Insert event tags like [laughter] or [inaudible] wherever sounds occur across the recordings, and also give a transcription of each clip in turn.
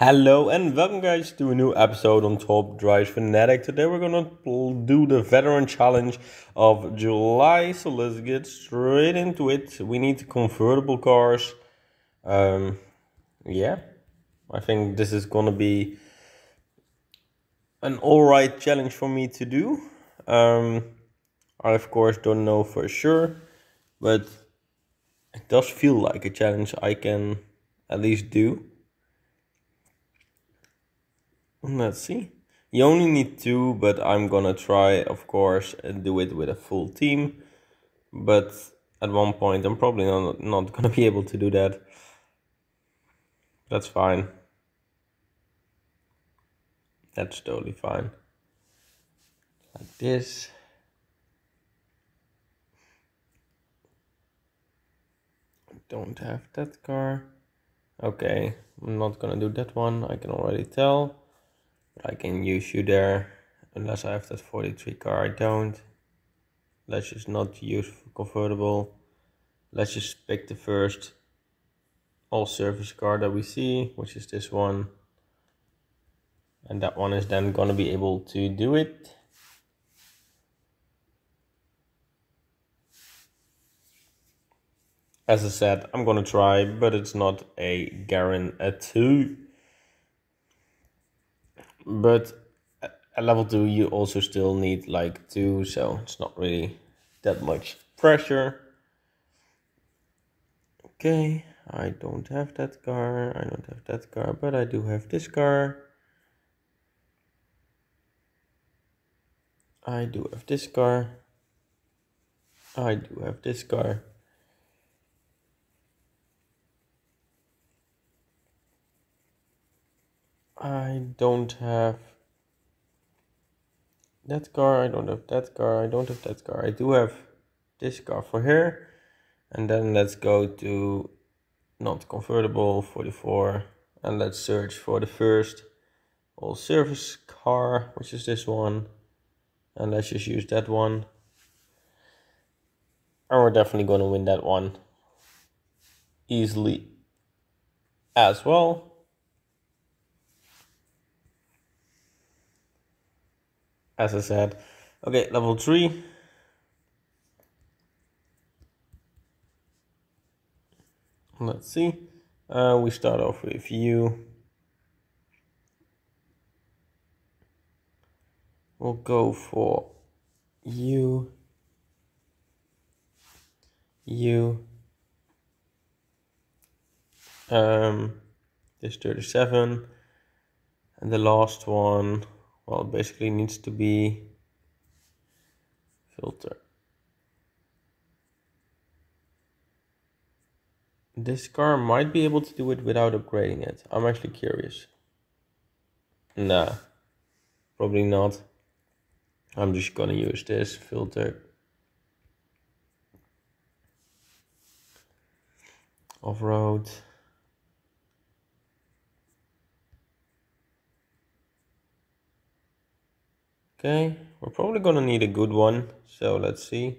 Hello and welcome guys to a new episode on Top Drives Fanatic. Today we're gonna do the veteran challenge of July. So let's get straight into it. We need convertible cars. Um, yeah, I think this is gonna be an alright challenge for me to do. Um, I of course don't know for sure, but it does feel like a challenge I can at least do. Let's see. You only need two, but I'm gonna try, of course, and do it with a full team. But at one point, I'm probably not, not gonna [laughs] be able to do that. That's fine. That's totally fine. Like this. I don't have that car. Okay, I'm not gonna do that one, I can already tell. I can use you there unless I have that 43 car. I don't. Let's just not use convertible. Let's just pick the first all service car that we see, which is this one. And that one is then gonna be able to do it. As I said, I'm gonna try, but it's not a guarantee but at level 2 you also still need like 2 so it's not really that much pressure. Okay I don't have that car I don't have that car but I do have this car. I do have this car. I do have this car I don't have that car, I don't have that car, I don't have that car. I do have this car for here. And then let's go to not convertible 44 and let's search for the first all service car, which is this one. And let's just use that one. And we're definitely going to win that one easily as well. As I said. Okay, level 3. Let's see. Uh, we start off with you. We'll go for you, you, um, this 37, and the last one well basically needs to be filter. This car might be able to do it without upgrading it. I'm actually curious. Nah. Probably not. I'm just gonna use this filter. Off-road Okay, we're probably gonna need a good one, so let's see.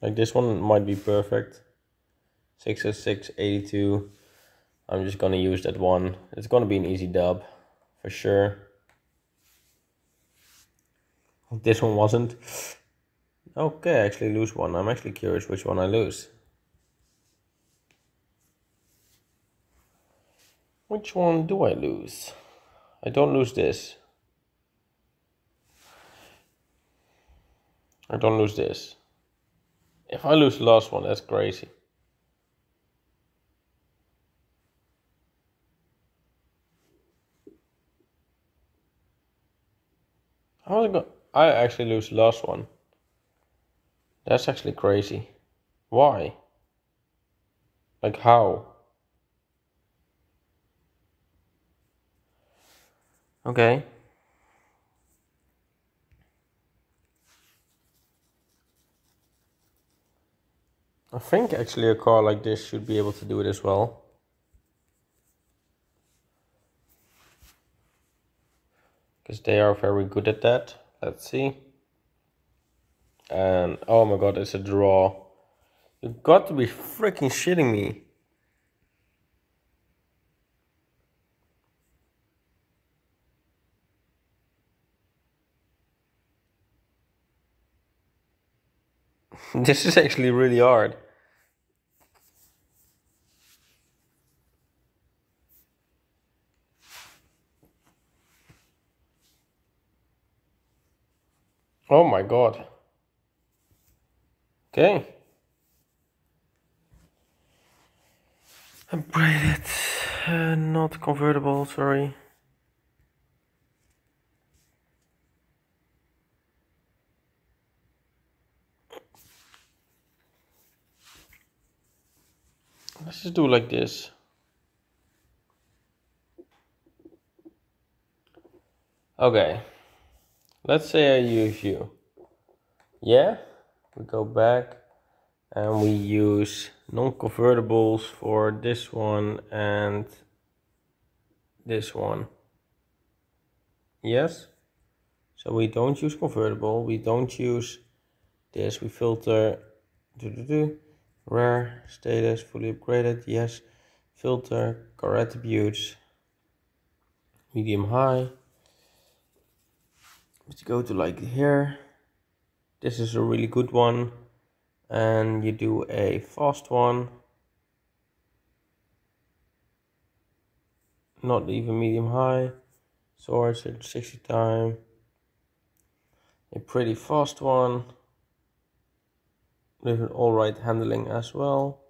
Like this one might be perfect. 606, 82. I'm just gonna use that one. It's gonna be an easy dub, for sure. This one wasn't. Okay, I actually lose one. I'm actually curious which one I lose. Which one do I lose? I don't lose this. I don't lose this. If I lose the last one, that's crazy. How's it go? I actually lose the last one. That's actually crazy. Why? Like how? Okay. I think actually a car like this should be able to do it as well. Because they are very good at that. Let's see. And oh my god, it's a draw. You've got to be freaking shitting me. [laughs] This is actually really hard. Oh my god. Okay. Upgraded, uh, not convertible, sorry. Let's just do like this. Okay. Let's say I use you. Yeah? We go back and we use non-convertibles for this one and this one. Yes? So we don't use convertible, we don't use this, we filter do do do rare status fully upgraded yes. Filter car attributes medium high. Let's go to like here. This is a really good one and you do a fast one. Not even medium high. Swords at 60 time. A pretty fast one with an alright handling as well.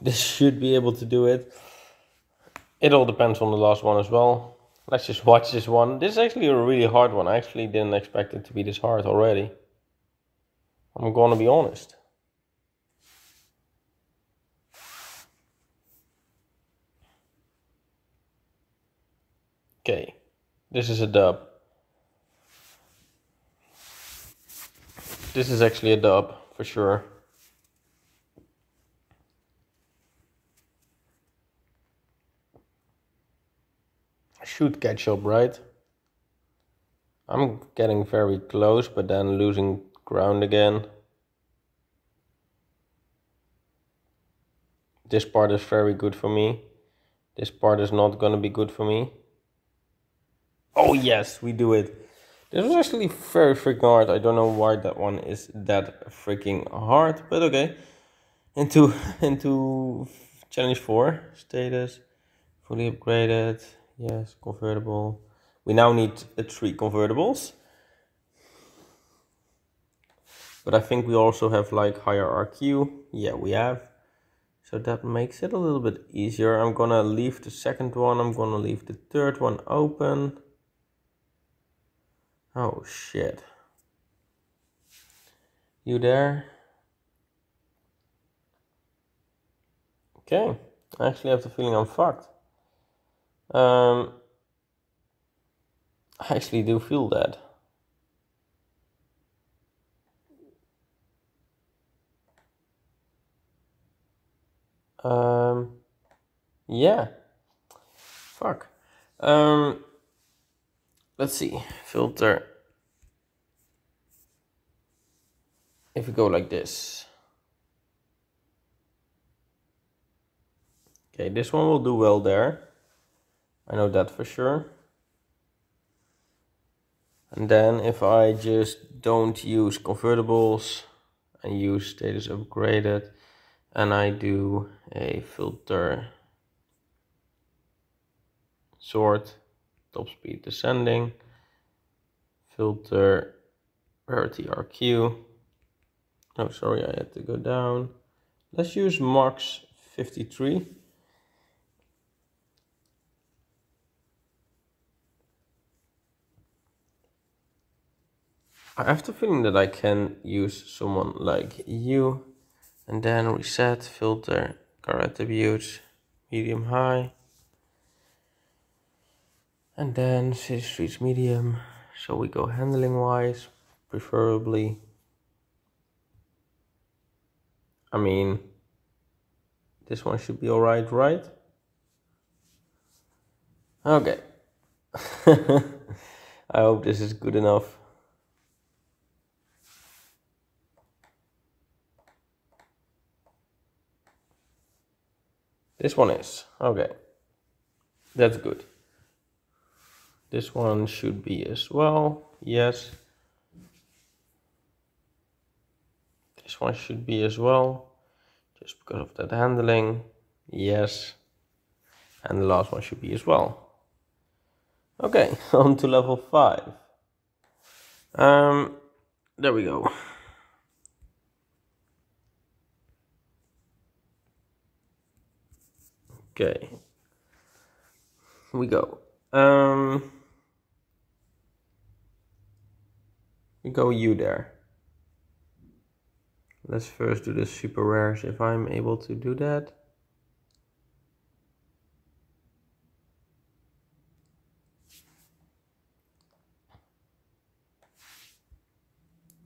This should be able to do it. It all depends on the last one as well. Let's just watch this one. This is actually a really hard one. I actually didn't expect it to be this hard already. I'm gonna be honest. Okay. This is a dub. This is actually a dub, for sure. Should catch up, right? I'm getting very close, but then losing ground again. This part is very good for me. This part is not gonna be good for me. Oh yes, we do it. This was actually very freaking hard. I don't know why that one is that freaking hard, but okay. Into [laughs] into challenge four status, fully upgraded. Yes, convertible. We now need uh, three convertibles. But I think we also have like higher RQ. Yeah, we have. So that makes it a little bit easier. I'm gonna leave the second one. I'm gonna leave the third one open. Oh shit. You there? Okay. I actually have the feeling I'm fucked. Um, I actually do feel that. Um, yeah. Fuck. Um, let's see, filter. If we go like this. Okay, this one will do well there. I know that for sure. And then if I just don't use convertibles and use status upgraded and I do a filter sort top speed descending, filter rarity RQ. Oh, sorry, I had to go down. Let's use Max 53. I have the feeling that I can use someone like you and then reset, filter, car attributes, medium high and then city streets medium. So we go handling wise preferably I mean this one should be alright right? Okay. [laughs] I hope this is good enough. This one is. Okay. That's good This one should be as well. Yes. This one should be as well. Just because of that handling. Yes. And the last one should be as well. Okay, [laughs] on to level 5. Um, there we go. Okay. We go. Um, we go you there. Let's first do the super rares if I'm able to do that.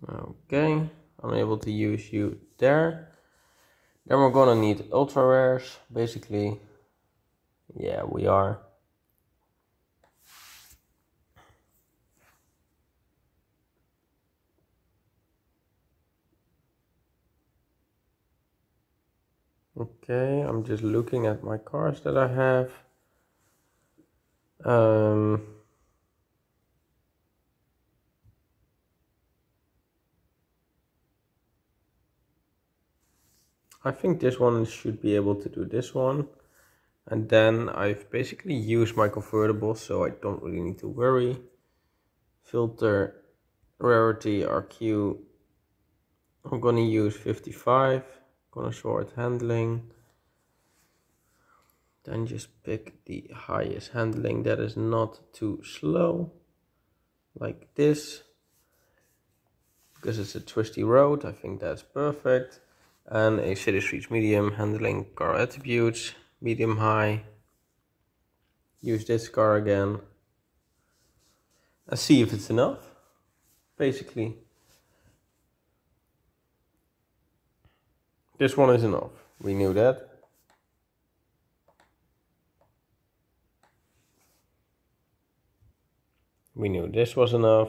Okay, I'm able to use you there. Then we're gonna need ultra rares, basically. Yeah, we are. Okay, I'm just looking at my cars that I have. Um, I think this one should be able to do this one. And then I've basically used my convertible, so I don't really need to worry. Filter, rarity, RQ. I'm gonna use 55. Gonna short handling. Then just pick the highest handling that is not too slow. Like this. Because it's a twisty road, I think that's perfect and a city streets medium handling car attributes medium high use this car again and see if it's enough basically this one is enough. We knew that. We knew this was enough.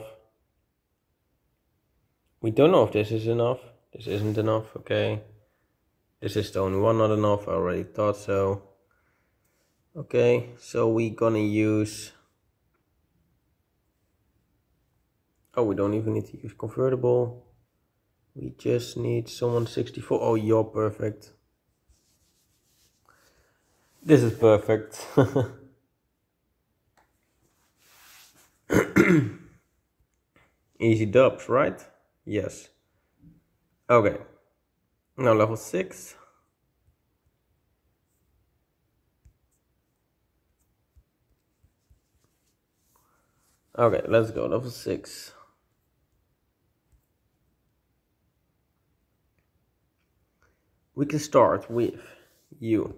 We don't know if this is enough. This isn't enough okay? This is the only one not enough, I already thought so. Okay, so we gonna use... Oh, we don't even need to use convertible. We just need someone 64. Oh, you're perfect. This is perfect. [laughs] Easy dubs, right? Yes. Okay. Now level 6. Okay, let's go level 6. We can start with you.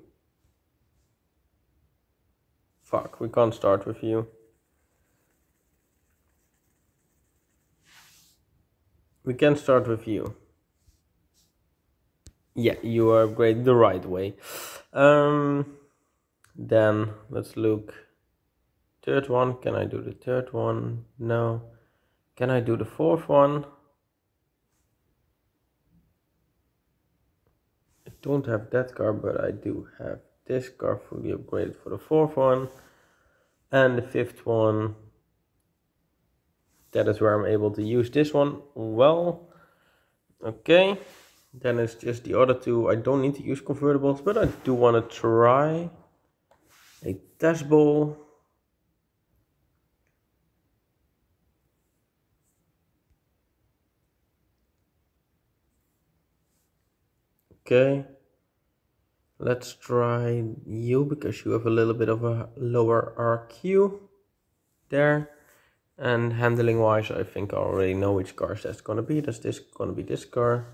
Fuck, we can't start with you. We can start with you. Yeah, you are great the right way. Um, then let's look. Third one, can I do the third one? No. Can I do the fourth one? Don't have that car, but I do have this car fully upgraded for the fourth one. And the fifth one, that is where I'm able to use this one well. Okay. Then it's just the other two. I don't need to use convertibles, but I do want to try a test ball. Okay, let's try you because you have a little bit of a lower RQ there. And handling wise, I think I already know which cars that's gonna be. That's this gonna be this car.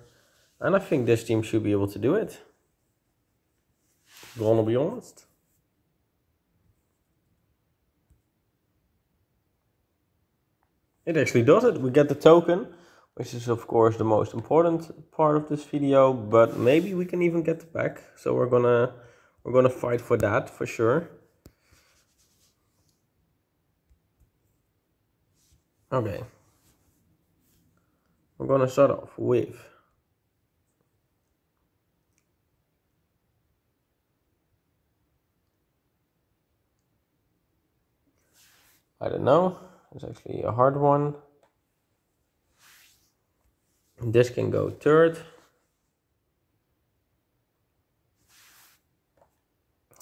And I think this team should be able to do it. Gonna be honest. It actually does it. We get the token, which is of course the most important part of this video, but maybe we can even get the pack. So we're gonna we're gonna fight for that for sure. Okay. We're gonna start off with I don't know. It's actually a hard one. This can go third.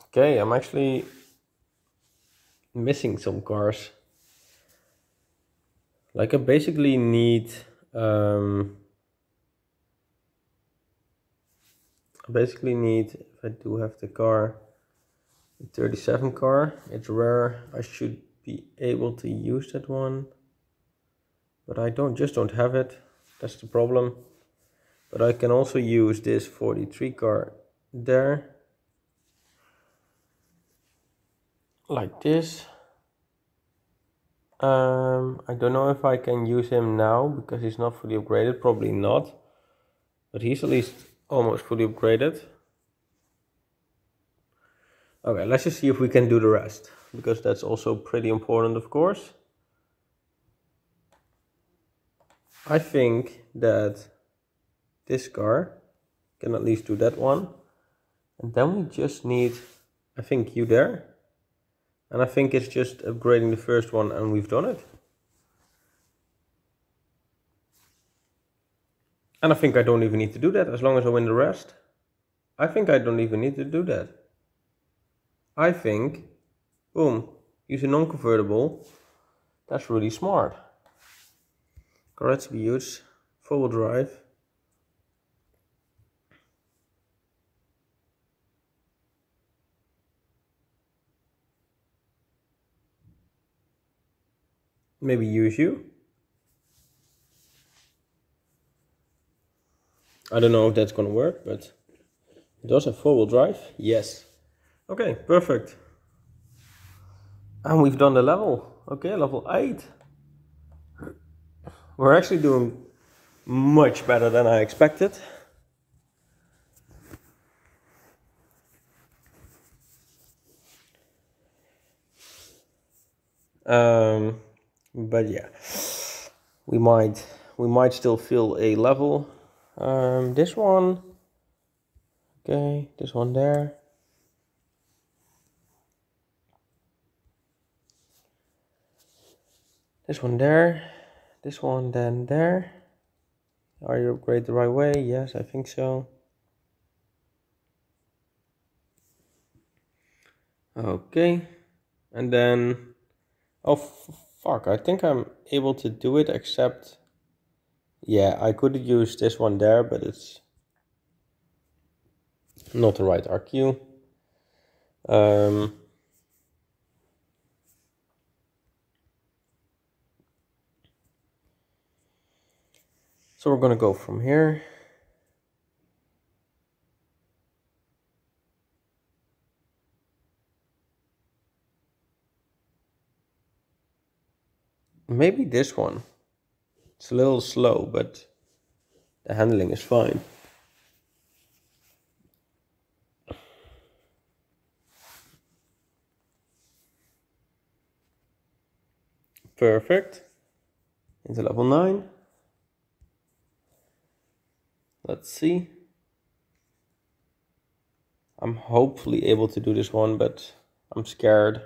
Okay, I'm actually missing some cars. Like I basically need um, I basically need if I do have the car the 37 car it's rare I should be able to use that one but I don't just don't have it that's the problem. But I can also use this 43 car there. Like this. Um, I don't know if I can use him now because he's not fully upgraded. Probably not. But he's at least almost fully upgraded. Okay let's just see if we can do the rest because that's also pretty important of course I think that this car can at least do that one and then we just need I think you there and I think it's just upgrading the first one and we've done it. And I think I don't even need to do that as long as I win the rest. I think I don't even need to do that. I think, boom, use a non-convertible. That's really smart. Car attributes, four-wheel drive. maybe use you. I don't know if that's gonna work, but it does have four-wheel drive. Yes. Okay, perfect. And we've done the level. Okay, level 8. We're actually doing much better than I expected. Um, but yeah we might we might still fill a level. Um, this one okay this one there. This one there this one then there. Are you upgrade the right way? Yes I think so. Okay. And then oh Fuck, I think I'm able to do it except... Yeah, I could use this one there, but it's not the right RQ. Um, so we're gonna go from here. Maybe this one. It's a little slow, but the handling is fine. Perfect. Into level 9. Let's see. I'm hopefully able to do this one, but I'm scared.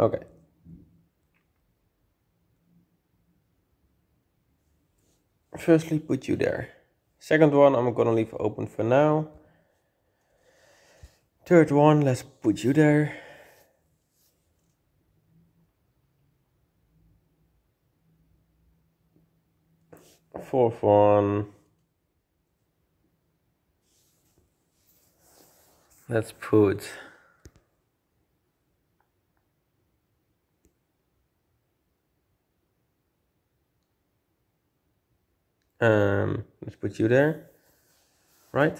Okay. Firstly, put you there. Second one, I'm gonna leave open for now. Third one, let's put you there. Fourth one. Let's put um, let's put you there right?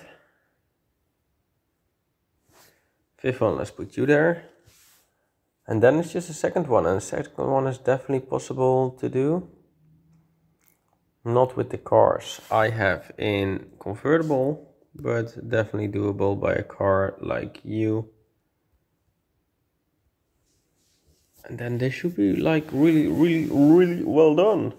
Fifth one let's put you there. And then it's just a second one and the second one is definitely possible to do not with the cars I have in convertible but definitely doable by a car like you and then they should be like really really really well done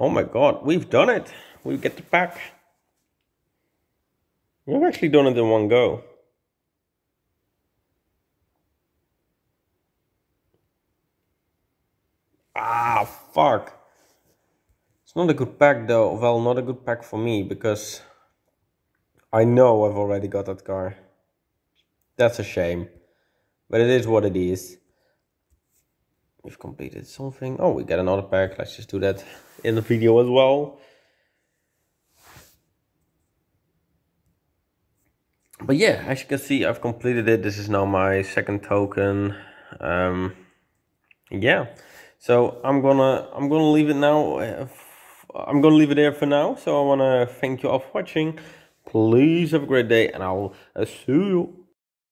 Oh my god, we've done it. we get the pack. We've actually done it in one go. Fuck. It's not a good pack though. Well, not a good pack for me because I know I've already got that car. That's a shame. But it is what it is. We've completed something. Oh, we get another pack. Let's just do that in the video as well. But yeah, as you can see, I've completed it. This is now my second token. Um, yeah, so I'm gonna I'm gonna leave it now. Uh, I'm gonna leave it there for now. So I wanna thank you all for watching. Please have a great day, and I'll uh, see you